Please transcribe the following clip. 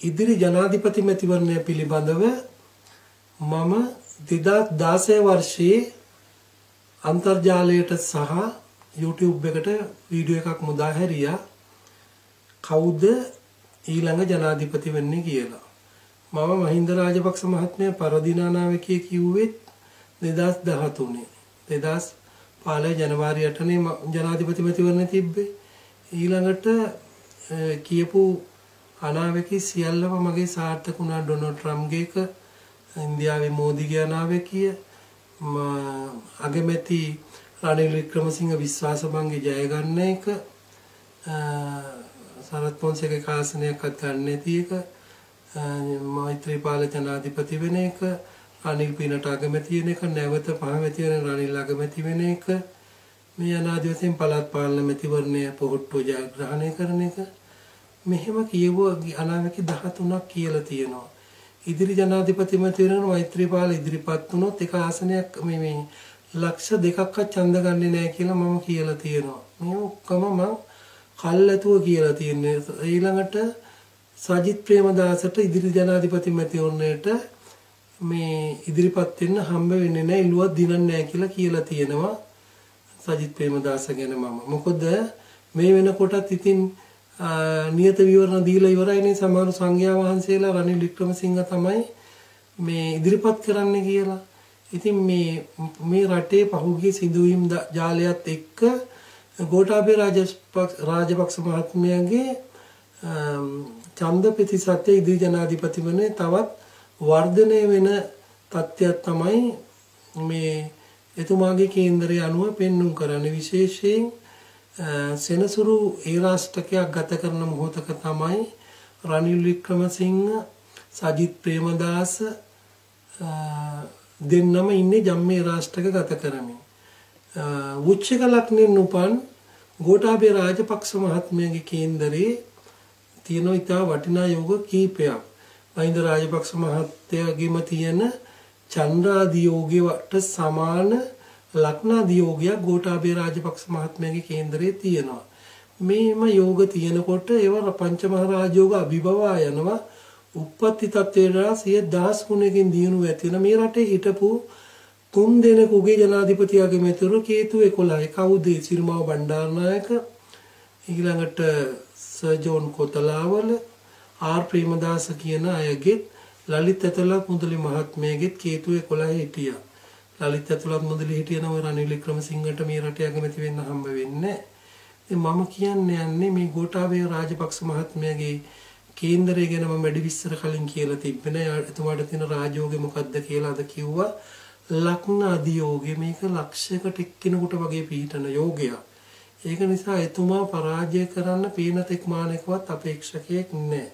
ඉදිරි ජනාධිපති මැතිවරණය පිළිබඳව මම 2016 වර්ෂයේ අන්තර්ජාලයට සහ YouTube එකට වීඩියෝ එකක් මුදා හැරියා කවුද ඊළඟ ජනාධිපති වෙන්නේ කියලා. මම මහින්ද රාජපක්ෂ මහත්මයා පරදිනානාවකයේ කිව්වෙත් 2013 2015 ජනවාරි 8 ජනාධිපති මැතිවරණ තිබ්බේ. ඊළඟට කියපු අනාවැකි සියල්ලම මගේ සාර්ථක වුණා. ඩොනල්ඩ් ට්‍රම්ප්ගේ එක ඉන්දියාවේ මෝදිගේ අනාවැකිය අගමැති රනිල් වික්‍රමසිංහ විශ්වාසභංගේ ජය ගන්න එක සරත් පොන්සේගේ කාසනයක්වත් ගන්න නැති එක මෛත්‍රීපාල ජනාධිපති වෙන එක අනිල් පිනට අගමැති වෙන එක නැවත පහමැති වෙන රනිල් අගමැති වෙන එක මේ අනාදි වශයෙන් පළාත් පාලන මැතිවරණය පොහොට්ටුව ජයග්‍රහණය කරන එක. මෙහෙම කියවුව අනාවැකි 13ක් කියලා තියෙනවා. ඉදිරි ජනාධිපති මැතිවරණ මෛත්‍රීපාල ඉදිරිපත් වුණොත් එක ආසනයක් මේ මේ ලක්ෂ දෙකක්වත් ඡන්ද ගන්නේ නැහැ කියලා මම කියලා තියෙනවා. මේ ඔක්කොම මම කල්ැතුව කියලා තියන්නේ. ඊළඟට සජිත් ප්‍රේමදාසට ඉදිරි ජනාධිපති මැතිවරණයට මේ ඉදිරිපත් වෙන්න හම්බ වෙන්නේ නැහැ. ඉලුවක් දිනන්නේ නැහැ කියලා කියලා තියෙනවා. සජිත් ප්‍රේමදාස ගැන මම. මොකද මේ වෙනකොටත් ඉතින් නියත විවරණ දීලා ඉවරයිනේ සමහර සංඝයා වහන්සේලා රනිල් වික්‍රමසිංහ තමයි මේ ඉදිරිපත් කරන්න කියලා. ඉතින් මේ මේ රටේ පහුගිය සිදුවීම් ජාලයත් එක්ක ගෝඨාභය රාජපක්ෂ මහත්මයාගේ ඡන්ද ප්‍රතිශතය ඉදිරි ජනාධිපති වනේ තවත් වර්ධනය වෙන තත්ත්වයක් තමයි මේ එතුමාගේ කේන්දරය අනුව පෙන්눔 කරන්නේ විශේෂයෙන් සෙනසුරු ඒ රාෂ්ටකයක් ගත කරන මොහොතක තමයි රනිල් වික්‍රමසිංහ සජිත් ප්‍රේමදාස දෙන්නම ඉන්නේ ජම්මේ රාෂ්ට්‍රක ගත කරමින්. වෘච්චික ලග්නෙන් උපන් ගෝඨාභය රාජපක්ෂ මහත්මයාගේ කේන්දරේ තියෙන ඉතා වටිනා යෝග කීපයක්. මහින්ද රාජපක්ෂ මහත්තයාගේම තියෙන චන්ද්‍රාදී යෝගයට සමාන ලග්නාදී යෝගයක් ගෝඨාභය රාජපක්ෂ මහත්මයාගේ කේන්දරේ තියෙනවා. මේම යෝග තියෙනකොට ඒව පංචමහා රාජයෝග අභිභවා යනවා. උප්පත්ති තත්ත්වයට සිය දහස් ගුණකින් දියුණු ඇති වෙන මේ රටේ හිටපු තුන් දෙනෙකුගේ ජනාධිපතියාගේ මෙතුරු කේතු 11 කවුද සිරිමාව බණ්ඩාරනායක ඊළඟට Sir John Kotelawala R Premadasa කියන අයගෙත් ලලිත් ඇතුළත් මුදලි මහත්මයාගෙත් කේතු 11 හිටියා. ලලිත් ඇතුළත් මුදලි හිටියන ඔය රනිල් වික්‍රමසිංහට මේ රටේ අගමැති වෙන්න හම්බ වෙන්නේ නැහැ. මම කියන්නේ යන්නේ මේ ගෝඨාභය රාජපක්ෂ මහත්මයාගේ කේන්දරය ගැන මම වැඩි විස්තර කලින් කියලා තිබෙන එතුමාට තියෙන රාජෝගය මොකක්ද කියලා අද කිව්වා ලග්න අධියෝගය මේක ලක්ෂයකට එක්කිනෙකුට වගේ පිහිටන යෝගයක්. ඒක නිසා එතුමා පරාජය කරන්න පේන තෙක් මානකවත් අපේක්ෂකයෙක් නැහැ.